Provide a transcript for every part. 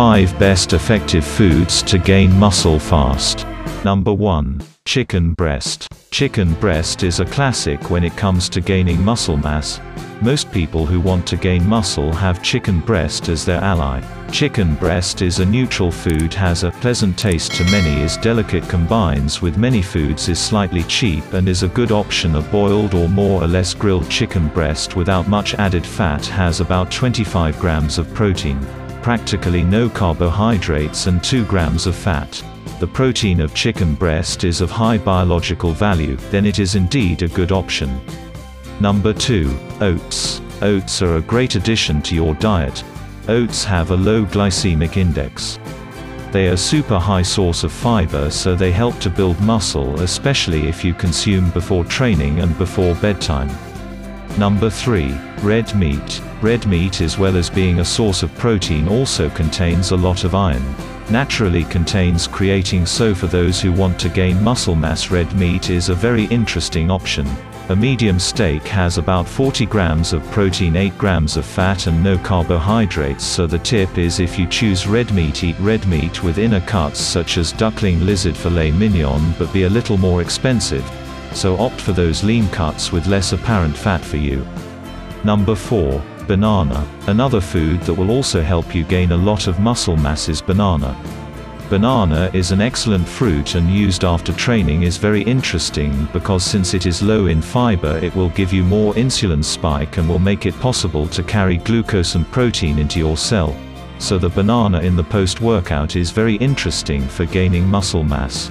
5 Best Effective Foods to Gain Muscle Fast. Number 1. Chicken breast. Chicken breast is a classic when it comes to gaining muscle mass. Most people who want to gain muscle have chicken breast as their ally. Chicken breast is a neutral food has a pleasant taste to many is delicate combines with many foods is slightly cheap and is a good option a boiled or more or less grilled chicken breast without much added fat has about 25 grams of protein. Practically no carbohydrates and 2 grams of fat the protein of chicken breast is of high biological value, then it is indeed a good option. Number 2. Oats. Oats are a great addition to your diet. Oats have a low glycemic index. They are super high source of fiber so they help to build muscle especially if you consume before training and before bedtime. Number 3. Red meat. Red meat as well as being a source of protein also contains a lot of iron naturally contains creatine so for those who want to gain muscle mass red meat is a very interesting option. A medium steak has about 40 grams of protein 8 grams of fat and no carbohydrates so the tip is if you choose red meat eat red meat with inner cuts such as duckling lizard filet mignon but be a little more expensive. So opt for those lean cuts with less apparent fat for you. Number 4. Banana. Another food that will also help you gain a lot of muscle mass is banana. Banana is an excellent fruit and used after training is very interesting because since it is low in fiber it will give you more insulin spike and will make it possible to carry glucose and protein into your cell. So the banana in the post-workout is very interesting for gaining muscle mass.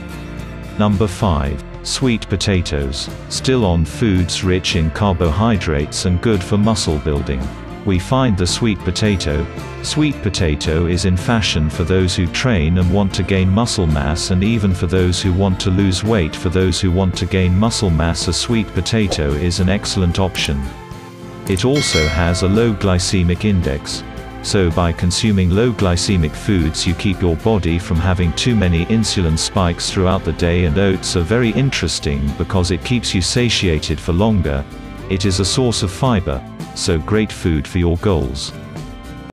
Number 5. Sweet potatoes. Still on foods rich in carbohydrates and good for muscle building we find the sweet potato. Sweet potato is in fashion for those who train and want to gain muscle mass and even for those who want to lose weight for those who want to gain muscle mass a sweet potato is an excellent option. It also has a low glycemic index. So by consuming low glycemic foods you keep your body from having too many insulin spikes throughout the day and oats are very interesting because it keeps you satiated for longer. It is a source of fiber, so great food for your goals.